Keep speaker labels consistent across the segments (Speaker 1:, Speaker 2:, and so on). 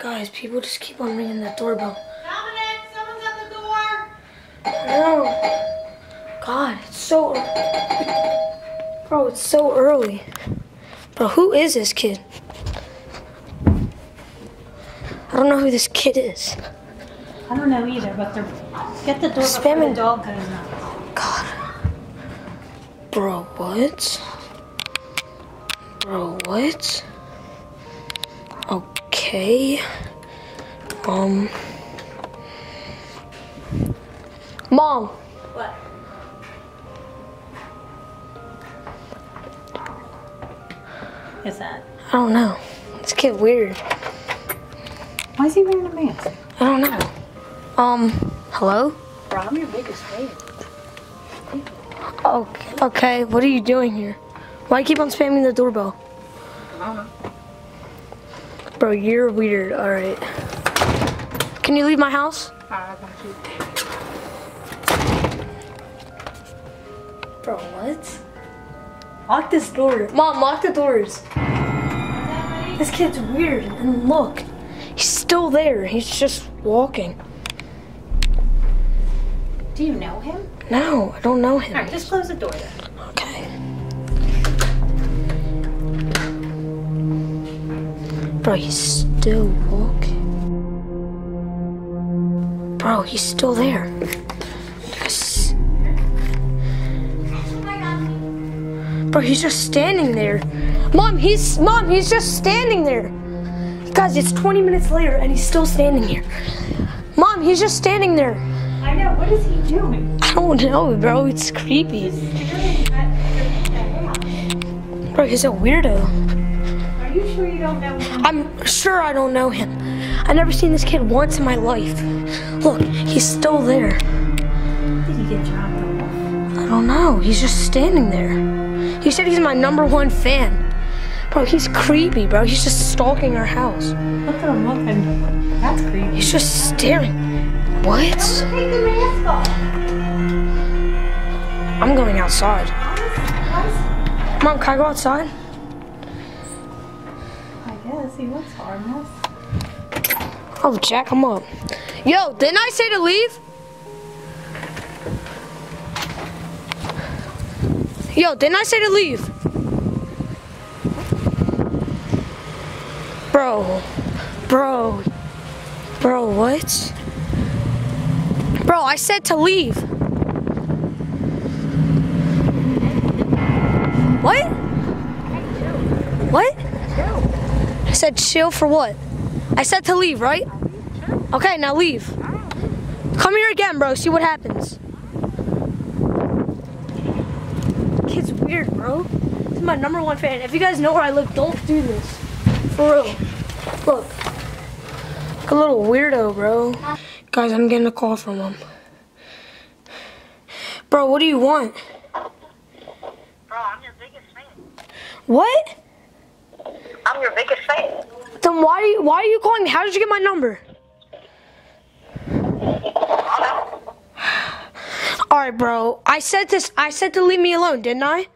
Speaker 1: Guys, people just keep on ringing the doorbell.
Speaker 2: Dominic, someone's at the door.
Speaker 1: No. God, it's so. Bro, it's so early. Bro, who is this kid? I don't know who this kid is.
Speaker 2: I don't know either, but they're get the door
Speaker 1: Spamming.
Speaker 2: the dog goes.
Speaker 1: God. Bro, what? Bro, what? Okay. Um. Mom.
Speaker 2: What? Is that?
Speaker 1: I don't know. This kid weird.
Speaker 2: Why is he wearing a mask?
Speaker 1: I don't know. Um, hello?
Speaker 2: Bro, I'm your biggest fan.
Speaker 1: Okay, okay, what are you doing here? Why you keep on spamming the doorbell? Bro, you're weird, alright. Can you leave my house? Bro, what? Lock this door. Mom, lock the doors. This kid's weird, and look. He's still there. He's just walking.
Speaker 2: Do you know him?
Speaker 1: No, I don't know him.
Speaker 2: All right, just close the door then.
Speaker 1: Bro, he's still walking. Bro, he's still there. Yes. Bro, he's just standing there. Mom, he's mom, he's just standing there. Guys, it's 20 minutes later and he's still standing here. Mom, he's just standing there.
Speaker 2: I know. What is he doing?
Speaker 1: I don't know, bro. It's creepy.
Speaker 2: Staring at the house.
Speaker 1: Bro, he's a weirdo. I'm sure I don't know him. I never seen this kid once in my life. Look, he's still there.
Speaker 2: Did he get dropped off?
Speaker 1: I don't know. He's just standing there. He said he's my number one fan. Bro, he's creepy, bro. He's just stalking our house.
Speaker 2: Look at him looking. That's creepy.
Speaker 1: He's just staring. What?
Speaker 2: Take the mask off.
Speaker 1: I'm going outside. Mom, can I go outside?
Speaker 2: He looks harmless.
Speaker 1: Oh, jack him up. Yo, didn't I say to leave? Yo, didn't I say to leave? Bro, bro, bro, what? Bro, I said to leave. What? What? I said chill for what? I said to leave, right? Okay, now leave. Come here again, bro. See what happens. Kid's weird, bro. This is my number one fan. If you guys know where I live, don't do this. For real. Look. Like a little weirdo, bro. Guys, I'm getting a call from him. Bro, what do you want?
Speaker 3: Bro, I'm your biggest fan.
Speaker 1: What?
Speaker 3: I'm your biggest fan.
Speaker 1: Then why are you why are you calling me? How did you get my number? All right, bro. I said this. I said to leave me alone, didn't I?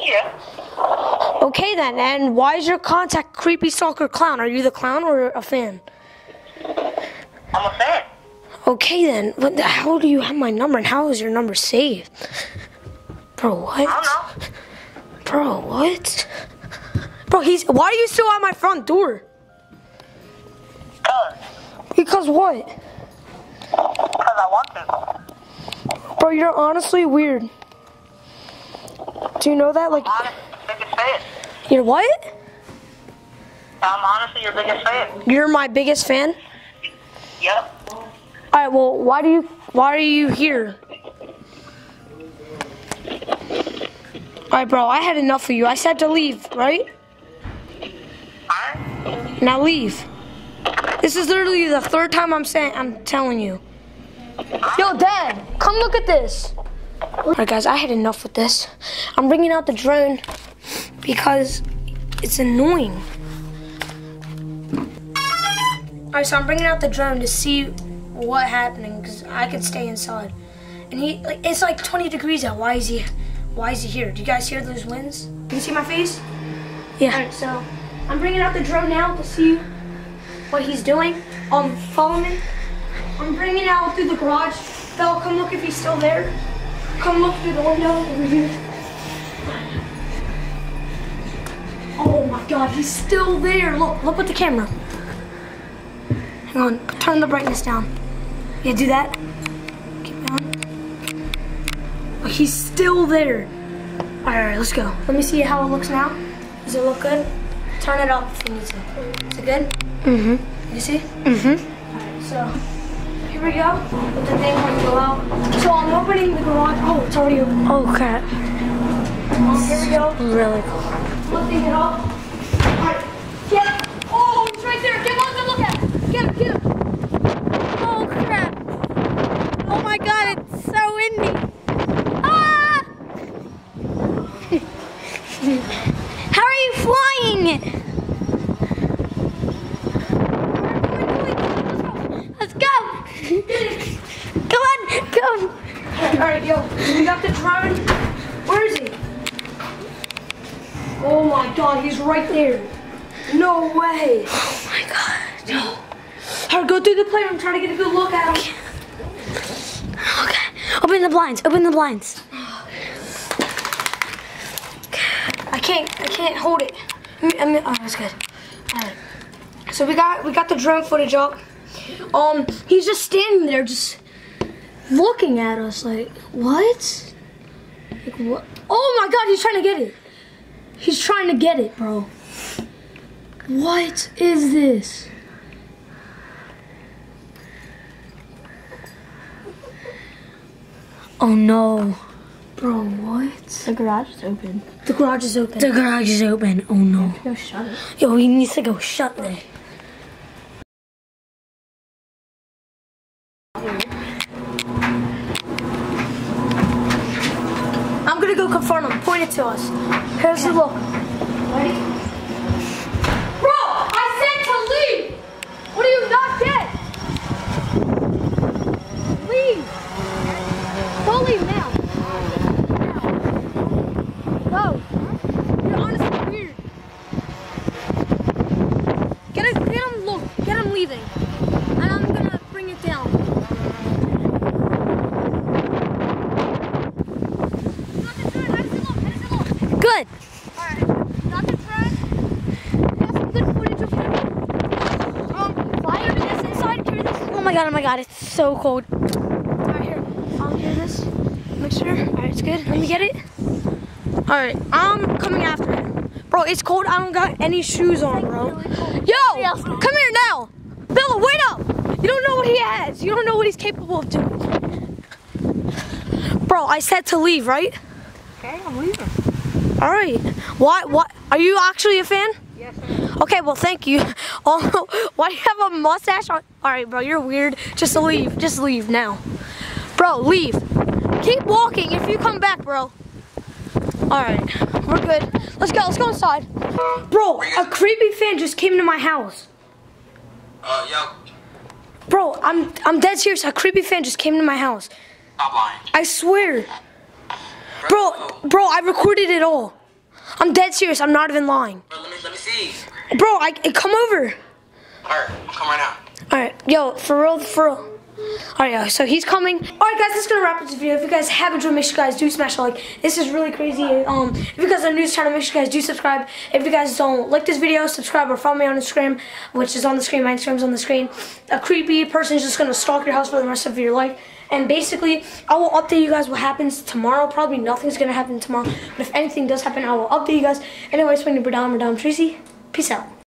Speaker 3: Yeah.
Speaker 1: Okay then. And why is your contact creepy stalker clown? Are you the clown or a fan?
Speaker 3: I'm a fan.
Speaker 1: Okay then. What the, how do you have my number and how is your number saved? Bro, what
Speaker 3: I don't know.
Speaker 1: Bro, what? Bro, he's. Why are you still at my front door?
Speaker 3: Cause,
Speaker 1: Because what?
Speaker 3: cause I want to.
Speaker 1: Bro, you're honestly weird. Do you know that? Like,
Speaker 3: Honestly, your biggest fan.
Speaker 1: you're what?
Speaker 3: I'm honestly your biggest fan.
Speaker 1: You're my biggest fan.
Speaker 3: Yep.
Speaker 1: All right. Well, why do you? Why are you here? All right, bro. I had enough of you. I said to leave, right?
Speaker 3: Alright.
Speaker 1: Now leave. This is literally the third time I'm saying. I'm telling you. Yo, Dad, come look at this. All right, guys. I had enough with this. I'm bringing out the drone because it's annoying. All right, so I'm bringing out the drone to see what happening because I could stay inside. And he, like, it's like 20 degrees out. Why is he? Why is he here? Do you guys hear those winds? Can you see my face? Yeah.
Speaker 2: Alright, so
Speaker 1: I'm bringing out the drone now to see what he's doing. Um, follow me. I'm bringing out through the garage. Belle, come look if he's still there. Come look through the window over here. Oh my God, he's still there. Look, look with the camera. Hang on, turn the brightness down. Yeah, do that. Keep going. Oh, he's still there. All right, all right, let's go. Let me see how it looks now. Does it look good? Turn it up if you need to. Is it good? Mm-hmm. You see? Mm-hmm. Alright, so here we go. With the thing when you go out. So I'm opening the garage. Oh, it's already open.
Speaker 4: Oh crap.
Speaker 1: Um, here we go.
Speaker 4: Really cool.
Speaker 1: Lifting it up. Alright. Get it. Oh, it's right there. Get one to look at. Get him, get him.
Speaker 4: Oh crap. Oh my god, it's so windy. Ah! How are you flying? Let's go. Come on, go.
Speaker 1: Alright, yo. We got the drone. Where is he? Oh my god, he's right there. No way.
Speaker 4: Oh my god. No.
Speaker 1: Alright, go through the playroom. Try to get a good look at him.
Speaker 4: Okay. Open the blinds. Open the blinds.
Speaker 1: I can't. I can't hold it. I mean, I mean, oh, that's good. All right. So we got we got the drone footage up. Um, he's just standing there, just looking at us like, what? Like what? Oh my God! He's trying to get it. He's trying to get it, bro. What is this?
Speaker 4: Oh no.
Speaker 1: Bro, what?
Speaker 2: The garage is open.
Speaker 1: The garage is open.
Speaker 4: The garage is open. Oh no.
Speaker 2: Go shut it.
Speaker 4: Yo, he needs to go shut it.
Speaker 1: I'm gonna go confront him. Point it to us. Here's the look. Ready? Bro, I said to leave. What are you not get? Leave. Go leave now. Go. You're honestly weird. Get him, get him, look, get him leaving. And I'm gonna bring it down. Not the drone, how does it look? How does it look?
Speaker 4: Good.
Speaker 1: Alright, got the drone. Got some good footage of him. Um, fly over this inside, carry this.
Speaker 4: Oh Oh my god, oh my god, it's so cold.
Speaker 1: Alright, here. I'll hear this. Make sure. Alright, it's good. Let me get it. Alright, I'm coming after it. Bro, it's cold. I don't got any shoes on, bro. Yo, come here now. Bella, wait up. You don't know what he has. You don't know what he's capable of doing. Bro, I said to leave, right?
Speaker 3: Okay, I'm leaving.
Speaker 1: All right. Why? What? Are you actually a fan?
Speaker 3: Yes, sir.
Speaker 1: Okay, well, thank you. Oh, why do you have a mustache on? All right, bro, you're weird. Just leave. Just leave now. Bro, leave. Keep walking if you come back, bro. All right, we're good. Let's go. Let's go inside. Bro, a creepy fan just came to my house.
Speaker 5: Uh, yo,
Speaker 1: Bro, I'm I'm dead serious. A creepy fan just came to my house.
Speaker 5: stop lying.
Speaker 1: I swear. Bro, bro, I recorded it all. I'm dead serious. I'm not even lying.
Speaker 5: Bro, let me let me see.
Speaker 1: Bro, I come over.
Speaker 5: Alright, come right now.
Speaker 1: All right, yo, for real, for real. All right, yo, so he's coming. All right, guys, that's gonna wrap up this video. If you guys have enjoyed, make sure you guys do smash a like. This is really crazy. Um, if you guys are new to the channel, make sure you guys do subscribe. If you guys don't like this video, subscribe or follow me on Instagram, which is on the screen. My Instagram's on the screen. A creepy person is just gonna stalk your house for the rest of your life. And basically, I will update you guys what happens tomorrow. Probably nothing's gonna happen tomorrow, but if anything does happen, I will update you guys. Anyways, when you're down, we're down, Tracy. Peace out.